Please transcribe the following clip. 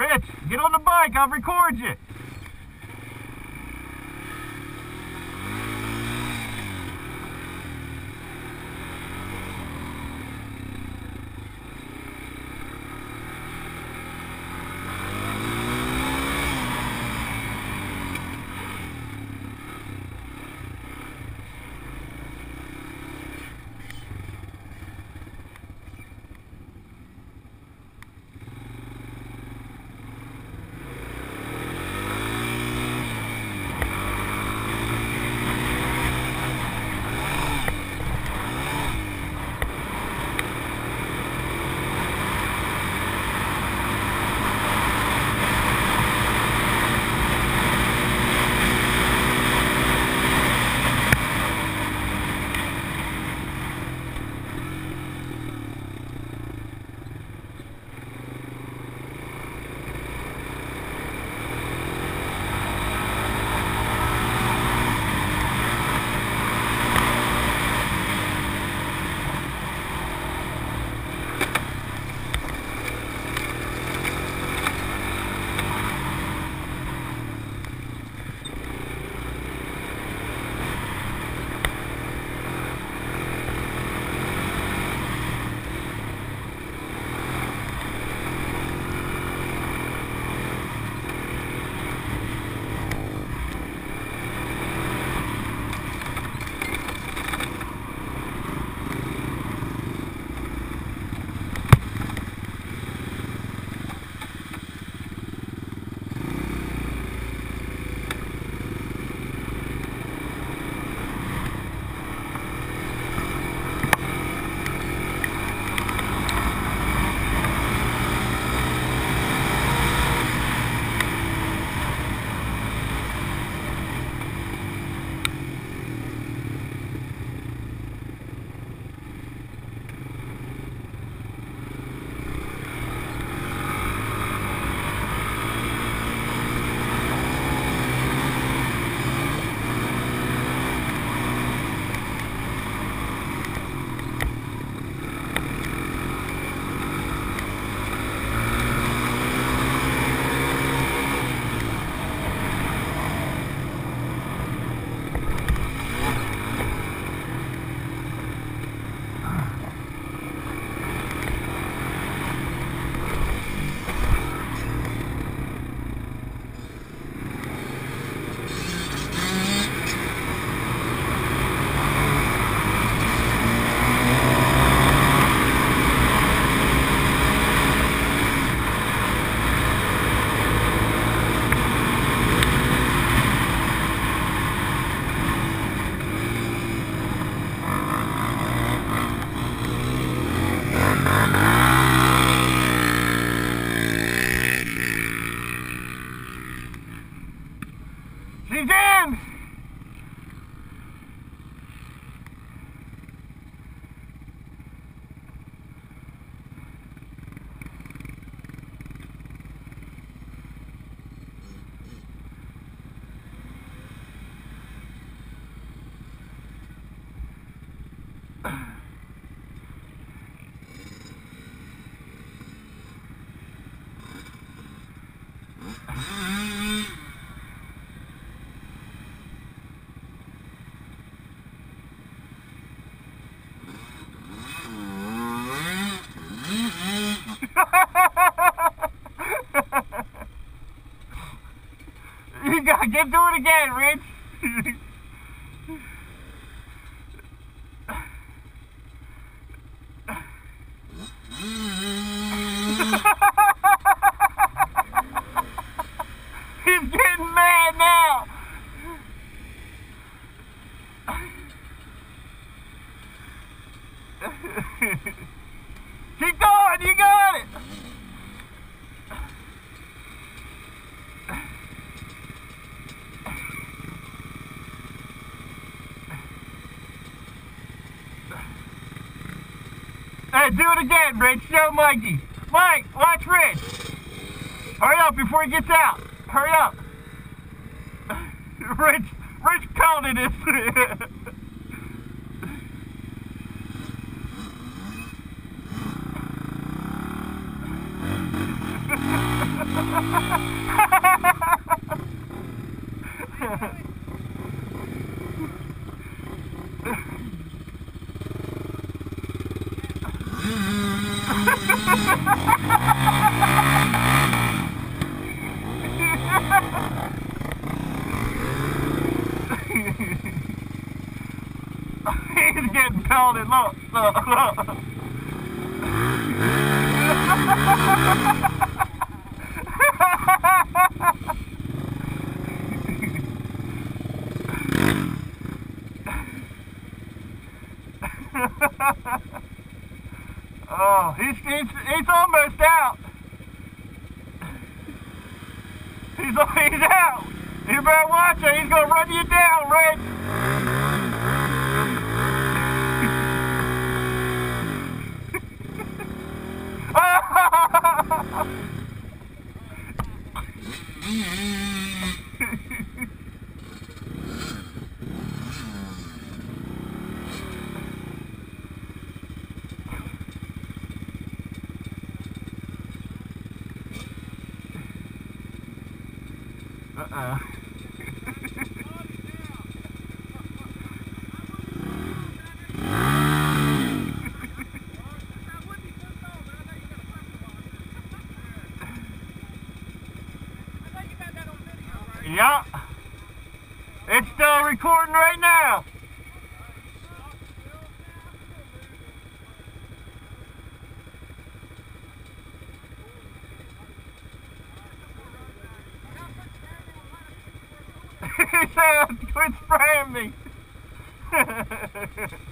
Rich, get on the bike. I'll record you. You do it again, Rich. He's getting mad now. Keep going, you got it. Hey, do it again, Rich. Show Mikey. Mike, watch Rich. Hurry up before he gets out. Hurry up. Rich, Rich counted it. He's getting pelted. Look, look, look. oh, he's, he's, he's almost out. He's, he's out. You better watch it. He's going to run you down, Rich. Uh-uh. Yeah. It's still recording right now. he said, quit spraying me.